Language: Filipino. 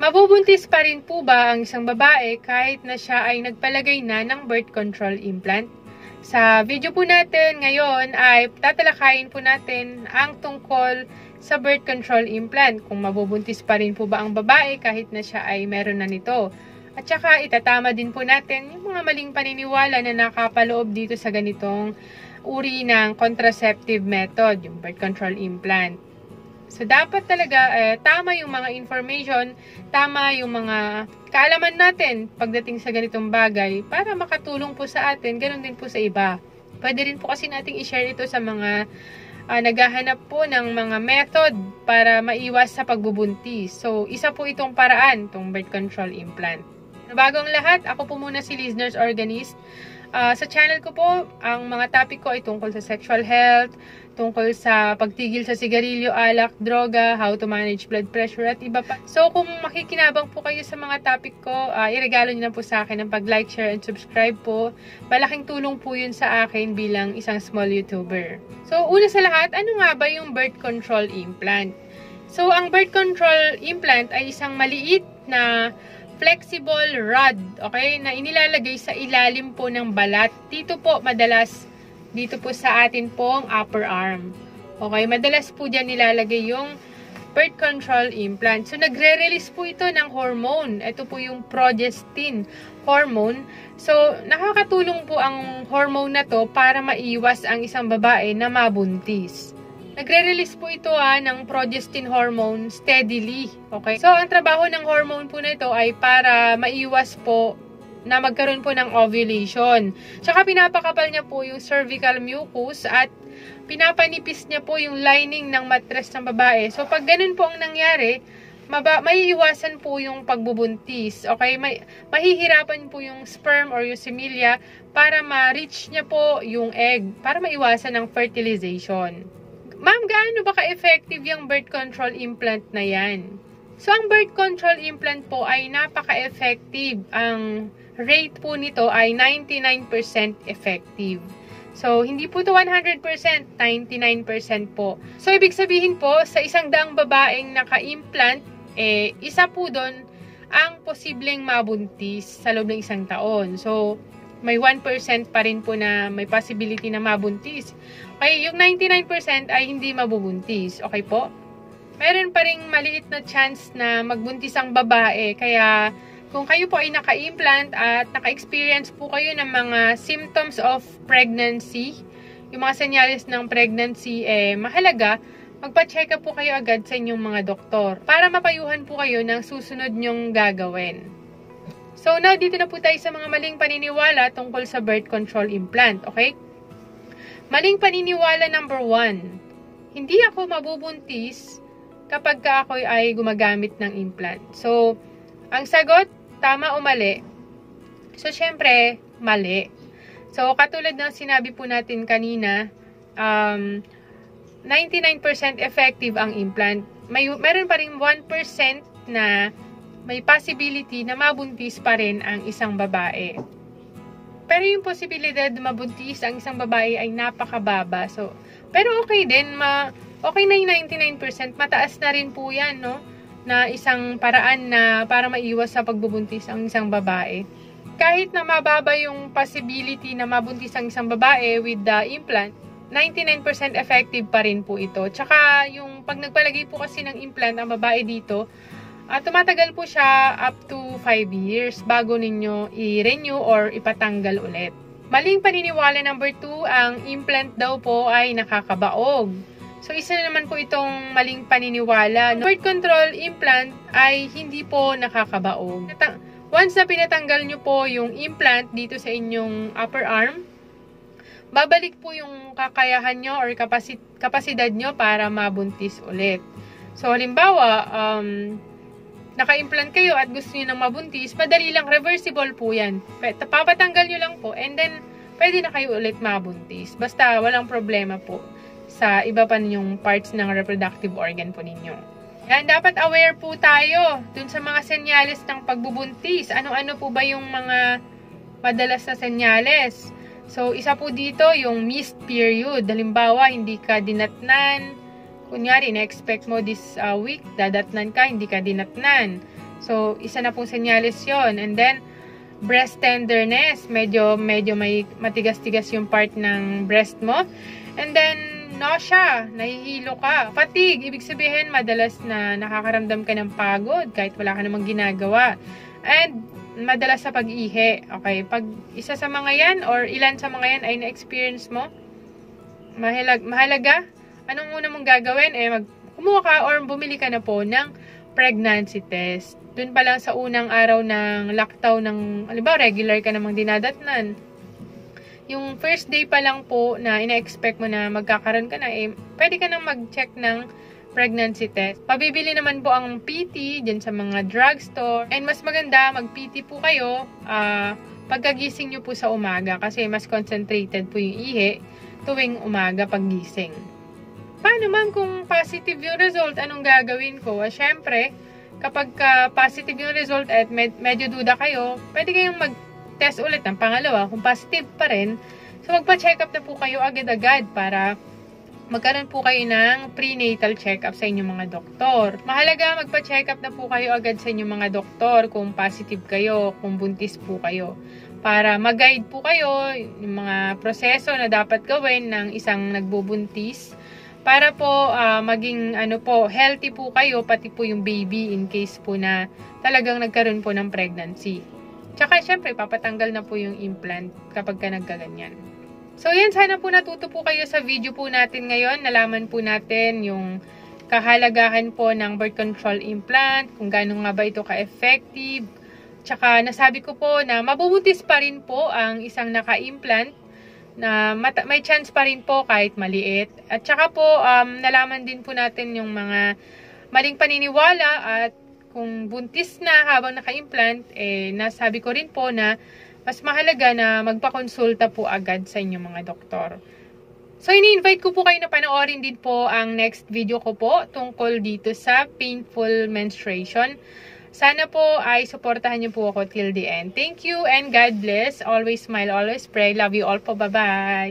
Mabubuntis pa rin po ba ang isang babae kahit na siya ay nagpalagay na ng birth control implant? Sa video po natin ngayon ay tatalakayin po natin ang tungkol sa birth control implant. Kung mabubuntis pa rin po ba ang babae kahit na siya ay meron na nito. At saka itatama din po natin yung mga maling paniniwala na nakapaloob dito sa ganitong uri ng contraceptive method, yung birth control implant. So, dapat talaga eh, tama yung mga information, tama yung mga kaalaman natin pagdating sa ganitong bagay para makatulong po sa atin, ganun din po sa iba. Pwede rin po kasi nating i-share ito sa mga uh, naghahanap po ng mga method para maiwas sa pagbubuntis. So, isa po itong paraan, itong birth control implant. Bagong lahat, ako po muna si Listeners Organist. Uh, sa channel ko po, ang mga topic ko ay tungkol sa sexual health, tungkol sa pagtigil sa sigarilyo, alak, droga, how to manage blood pressure, at iba pa. So, kung makikinabang po kayo sa mga topic ko, uh, iregalo nyo na po sa akin ng pag-like, share, and subscribe po. Malaking tulong po yun sa akin bilang isang small YouTuber. So, una sa lahat, ano nga ba yung birth control implant? So, ang birth control implant ay isang maliit na flexible rod, okay, na inilalagay sa ilalim po ng balat. Dito po, madalas, dito po sa atin pong upper arm. Okay, madalas po dyan nilalagay yung birth control implant. So, nagre-release po ito ng hormone. Ito po yung progestin hormone. So, nakakatulong po ang hormone na to para maiwas ang isang babae na mabuntis. Nagre-release po ito ah, ng progestin hormone steadily. Okay? So, ang trabaho ng hormone po na ito ay para maiwas po na magkaroon po ng ovulation. Tsaka pinapakapal niya po yung cervical mucus at pinapanipis niya po yung lining ng mattress ng babae. So, pag ganun po ang nangyari, maba, may iwasan po yung pagbubuntis. Okay? May, mahihirapan po yung sperm or yung similia para ma-reach niya po yung egg para maiwasan ng fertilization. Ma'am, gaano ba ka-effective yung birth control implant na yan? So, ang birth control implant po ay napaka-effective. Ang rate po nito ay 99% effective. So, hindi po to 100%, 99% po. So, ibig sabihin po, sa isang daang babaeng naka-implant, eh, isa po doon ang posibleng mabuntis sa loob ng isang taon. So, may 1% pa rin po na may possibility na mabuntis. Okay, yung 99% ay hindi mabubuntis. Okay po? Meron pa rin maliit na chance na magbuntis ang babae. Kaya, kung kayo po ay naka-implant at naka-experience po kayo ng mga symptoms of pregnancy, yung mga senyales ng pregnancy, eh, mahalaga, magpa-check up po kayo agad sa inyong mga doktor para mapayuhan po kayo ng susunod nyong gagawin. So, now, dito na po tayo sa mga maling paniniwala tungkol sa birth control implant, okay? Maling paniniwala number one, hindi ako mabubuntis kapag ka ako ay gumagamit ng implant. So, ang sagot, tama o mali? So, syempre, mali. So, katulad ng sinabi po natin kanina, um, 99% effective ang implant. May, meron pa rin 1% na may possibility na mabuntis pa rin ang isang babae. Pero yung posibilidad na mabuntis ang isang babae ay napakababa. So, pero okay din, ma, okay na yung 99%, mataas na rin po yan, no? Na isang paraan na para maiwas sa pagbubuntis ang isang babae. Kahit na mababa yung possibility na mabuntis ang isang babae with the implant, 99% effective pa rin po ito. Tsaka yung pag nagpalagay po kasi ng implant ang babae dito, at tumatagal po siya up to 5 years bago ninyo i-renew or ipatanggal ulit. Maling paniniwala number 2, ang implant daw po ay nakakabaog. So, isa na naman po itong maling paniniwala. Birth control implant ay hindi po nakakabaog. Once na pinatanggal nyo po yung implant dito sa inyong upper arm, babalik po yung kakayahan nyo or kapasidad nyo para mabuntis ulit. So, halimbawa, um, naka-implant kayo at gusto niyo nang mabuntis, madali lang, reversible po yan. Papatanggal nyo lang po and then pwede na kayo ulit mabuntis. Basta walang problema po sa iba pa ninyong parts ng reproductive organ po ninyo. Yan, dapat aware po tayo dun sa mga senyales ng pagbubuntis. Ano-ano po ba yung mga madalas na senyales? So, isa po dito yung missed period. Halimbawa, hindi ka dinatnan, kunyari, na-expect mo this uh, week, dadatnan ka, hindi ka dinatnan. So, isa na pong senyales yon And then, breast tenderness. Medyo, medyo may matigas-tigas yung part ng breast mo. And then, nausea, nahihilo ka. Fatigue, ibig sabihin, madalas na nakakaramdam ka ng pagod kahit wala ka namang ginagawa. And, madalas sa pag-ihi. Okay, pag isa sa mga yan or ilan sa mga yan ay na-experience mo, mahalag, mahalaga, anong una mong gagawin? Eh, mag, kumuha ka or bumili ka na po ng pregnancy test. Doon pa lang sa unang araw ng lockdown ng, alimbawa, regular ka namang dinadatnan. Yung first day pa lang po na ina-expect mo na magkakaroon ka na, eh, pwede ka nang mag-check ng pregnancy test. Pabibili naman po ang PT dyan sa mga drugstore. And mas maganda, mag-PT po kayo uh, pagkagising nyo po sa umaga kasi mas concentrated po yung ihi tuwing umaga paggising. Paano man kung positive yung result, anong gagawin ko? Uh, Siyempre, kapag uh, positive yung result at med- medyo duda kayo, pwede kayong mag-test ulit ng pangalawa. Kung positive pa rin, so magpa-check up na po kayo agad-agad para magkaroon po kayo ng prenatal check-up sa inyong mga doktor. Mahalaga magpa-check up na po kayo agad sa inyong mga doktor kung positive kayo, kung buntis po kayo. Para mag-guide po kayo yung mga proseso na dapat gawin ng isang nagbubuntis para po uh, maging ano po healthy po kayo pati po yung baby in case po na talagang nagkaroon po ng pregnancy. Tsaka syempre papatanggal na po yung implant kapag ka nagkaganyan. So, yan, sana po natuto po kayo sa video po natin ngayon. Nalaman po natin yung kahalagahan po ng birth control implant, kung gaano nga ba ito ka-effective. Tsaka, nasabi ko po na mabubutis pa rin po ang isang naka-implant na may chance pa rin po kahit maliit. At tsaka po, um, nalaman din po natin yung mga maling paniniwala at kung buntis na habang naka-implant, eh, nasabi ko rin po na mas mahalaga na magpakonsulta po agad sa inyong mga doktor. So, ini-invite ko po kayo na panoorin din po ang next video ko po tungkol dito sa painful menstruation. Sana po ay supportahan niyo po ako till the end. Thank you and God bless. Always smile, always pray. Love you all po. Bye-bye.